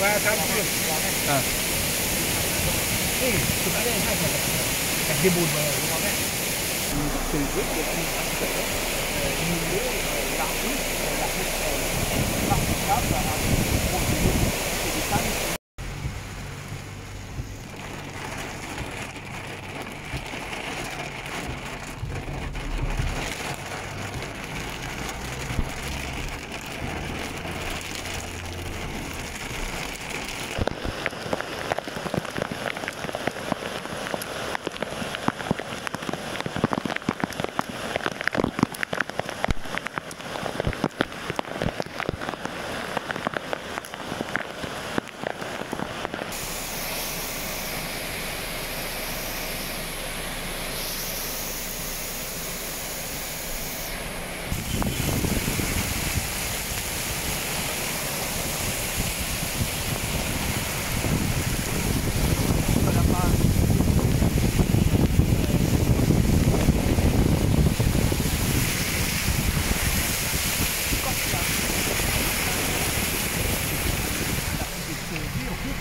Ouais, ça me plaît. à Eh, c'est pas bien, ça, cái cái des boules, ouais. C'est le jeu qui a pris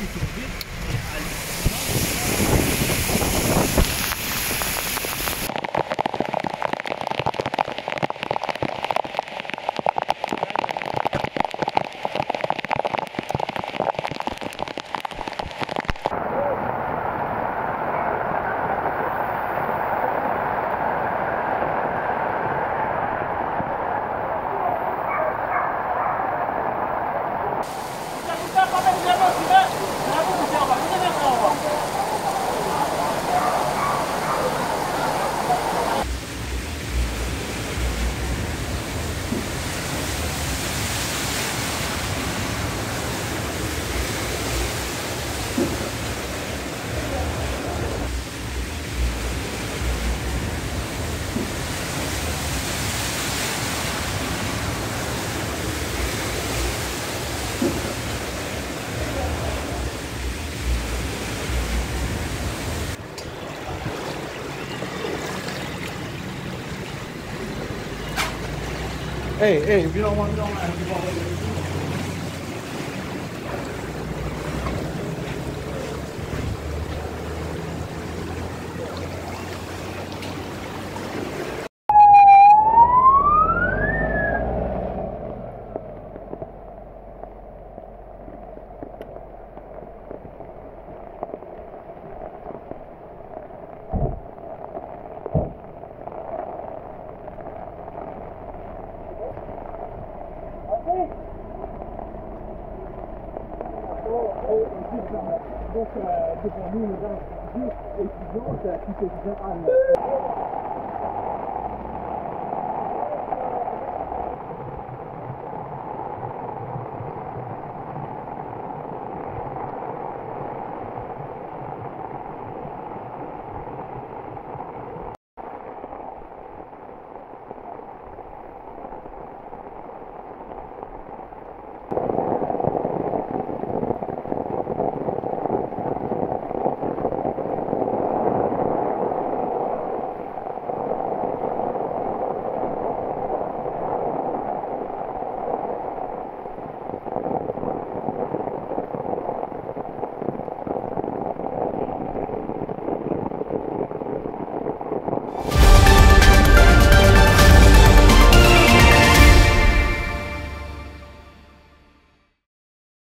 strukturiert. Als Hey, hey, if you don't want to, don't Donc, euh, donc, nous, on est dans étudiante qui se